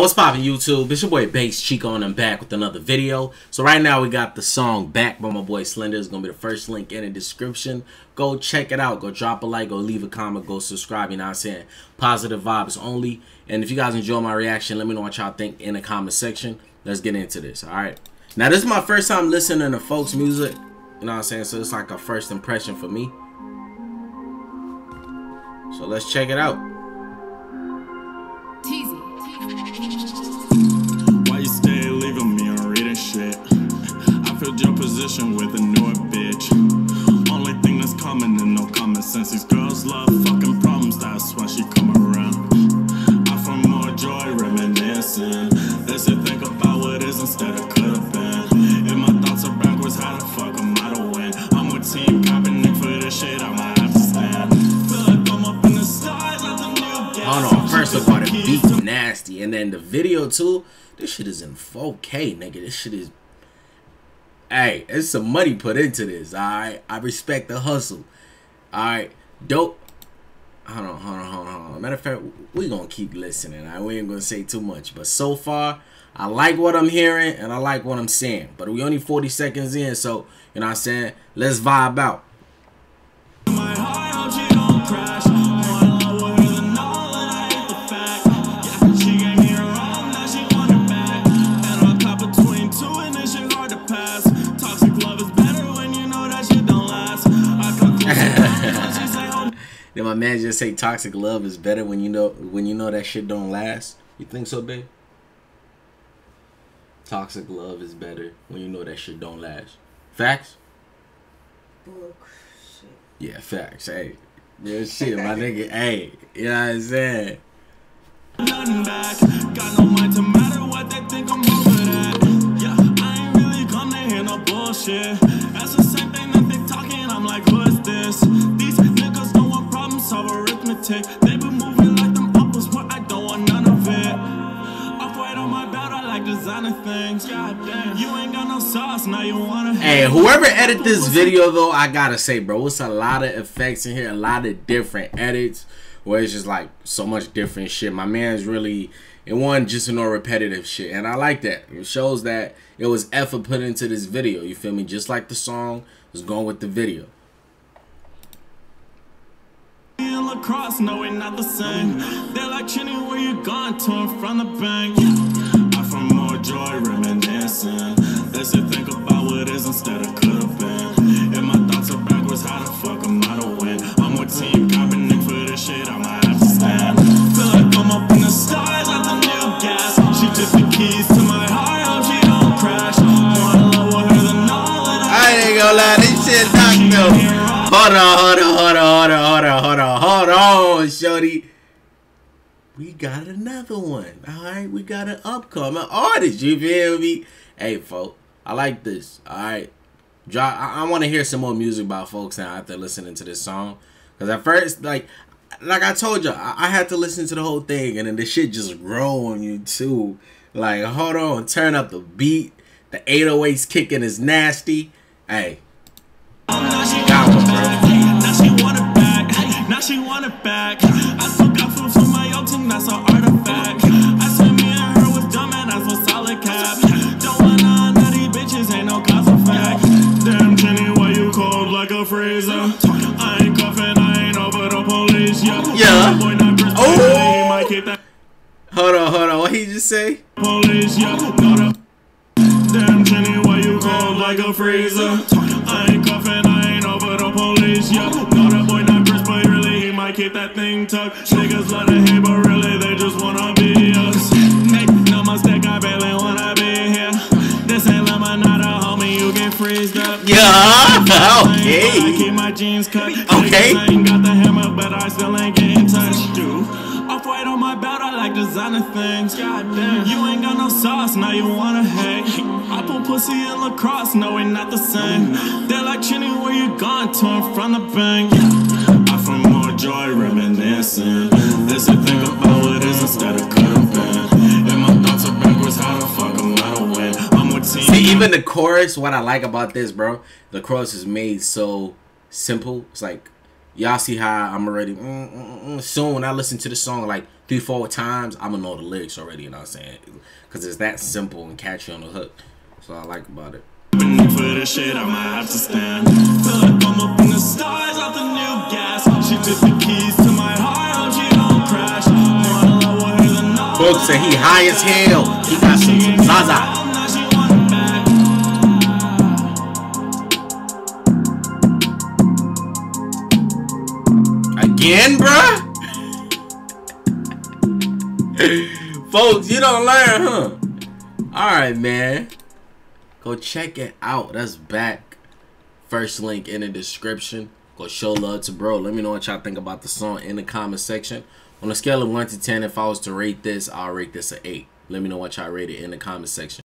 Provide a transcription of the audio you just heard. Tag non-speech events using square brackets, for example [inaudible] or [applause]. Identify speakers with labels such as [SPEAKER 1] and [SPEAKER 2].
[SPEAKER 1] What's poppin' YouTube? It's your boy Based Chiko and I'm back with another video. So right now we got the song Back by my boy Slender. It's gonna be the first link in the description. Go check it out. Go drop a like, go leave a comment, go subscribe, you know what I'm saying? Positive vibes only. And if you guys enjoy my reaction, let me know what y'all think in the comment section. Let's get into this, alright? Now this is my first time listening to folks music. You know what I'm saying? So it's like a first impression for me. So let's check it out.
[SPEAKER 2] Reminiscing. They say think about what is instead of could have been. If my thoughts are backwards, how the fuck am I to win? I'm with Team Kaepernick for this shit, I might have to stand. Feel like I'm up in the stars, like the new.
[SPEAKER 1] Hold on, first of all, the beat nasty, and then the video too. This shit is in 4K, nigga. This shit is. Hey, there's some money put into this. All right, I respect the hustle. All right, dope. Hold on, hold on, hold on, hold on. Matter of fact, we gonna keep listening. I we ain't gonna say too much, but so far, I like what I'm hearing and I like what I'm seeing. But we only 40 seconds in, so you know what I'm saying. Let's vibe out. Did my man just say toxic love is better when you know when you know that shit don't last? You think so, babe? Toxic love is better when you know that shit don't last. Facts?
[SPEAKER 3] Bullshit.
[SPEAKER 1] Yeah, facts. Hey. Yeah, shit, my nigga. [laughs] Hey, you know what I'm saying?
[SPEAKER 2] nothing back. Got no mind to matter what they think I'm over that. Yeah, I ain't really come to hear no bullshit. Arithmetic. They been moving like them apples, but I don't want none of it. Off white on my belt, I like designer things. You ain't got no sauce, now you wanna
[SPEAKER 1] Hey, whoever edit this video though, I gotta say, bro, it's a lot of effects in here, a lot of different edits where it's just like so much different shit. My man's really it wasn't just no repetitive shit, and I like that. It shows that it was effort put into this video. You feel me? Just like the song was going with the video.
[SPEAKER 2] In lacrosse, no, we're not the same. They're like Chinny, where you gone to and from the bank. I
[SPEAKER 1] Hold on, hold on, hold on, hold on, hold on, hold on, hold on, shorty. We got another one. All right, we got an upcoming artist. You feel me? Hey, folks, I like this. All right. I, I want to hear some more music by folks now after listening to this song. Cause at first, like, like I told you, I, I had to listen to the whole thing, and then the shit just grow on you too. Like, hold on, turn up the beat. The 808s kicking is nasty. Hey,
[SPEAKER 2] freezer? I ain't cuffing, I ain't over the police, yeah.
[SPEAKER 1] Yeah.
[SPEAKER 2] Boy, not Chris,
[SPEAKER 1] Oh.
[SPEAKER 2] he might keep that
[SPEAKER 1] hold on, hold on. What he just say?
[SPEAKER 2] police, yeah. Damn, Jenny, why you cold like a freezer? I ain't cuffing, I ain't over the police, yeah. That boy not Chris, but really he might keep that thing tucked. Niggas love to hate, but really they just wanna be us. Freezed up.
[SPEAKER 1] Yeah.
[SPEAKER 2] I
[SPEAKER 1] Okay.
[SPEAKER 2] keep my jeans cut.
[SPEAKER 1] Okay.
[SPEAKER 2] Ain't got the hammer, but I still ain't getting touched. Dude. Off white on my belt, I like designer things. Goddamn. You ain't got no sauce, now you wanna hate. I put pussy in lacrosse, no, we not the same. They're like Chinny, where you gone to from the bank. I find more joy reminiscing.
[SPEAKER 1] Even the chorus, what I like about this, bro, the chorus is made so simple. It's like, y'all see how I'm already, mm, mm, mm, mm. soon when I listen to the song, like three, four times, I'm gonna know the lyrics already. You know what I'm saying? Because it's that simple and catchy on the hook. That's what I like about it.
[SPEAKER 2] For this shit, I might have to stand. Feel like I'm up in the stars off the new gas. She took the keys to my heart, hope she don't crash. Wanna love her the night.
[SPEAKER 1] Folks say he high as hell. He got some, some Zaza. Again, bruh? Folks, you don't learn, huh? Alright, man. Go check it out. That's back. First link in the description. Go show love to bro. Let me know what y'all think about the song in the comment section. On a scale of 1 to 10, if I was to rate this, I'll rate this an 8. Let me know what y'all rate it in the comment section.